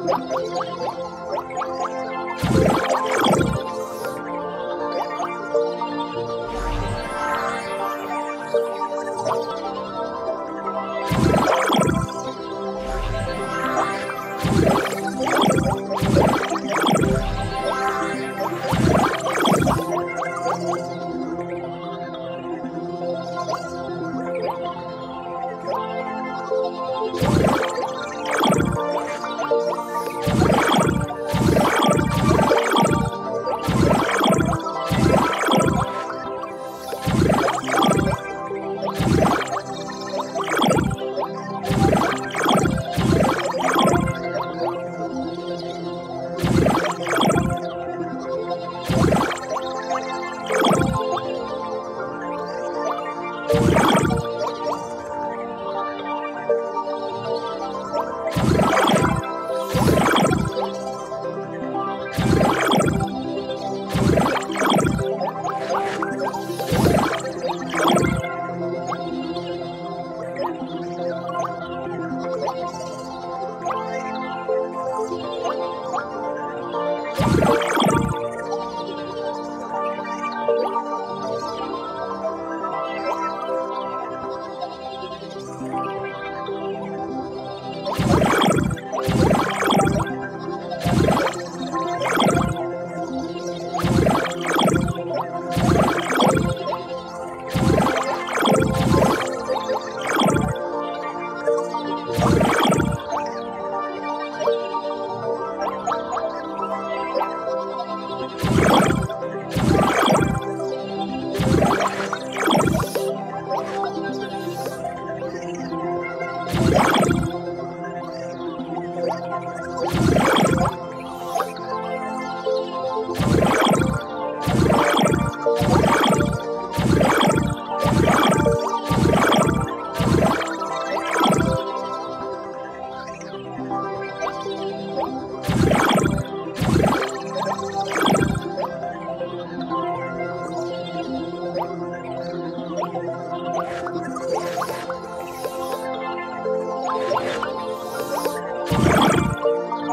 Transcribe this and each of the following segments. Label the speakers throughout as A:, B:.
A: Thank you.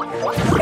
A: Oh,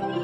A: you.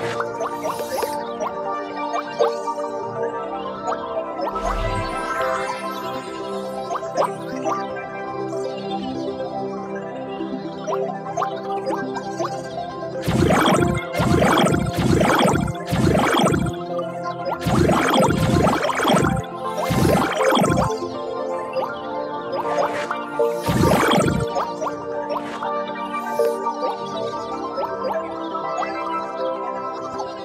A: Bye.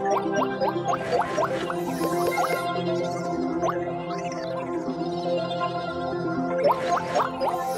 A: What?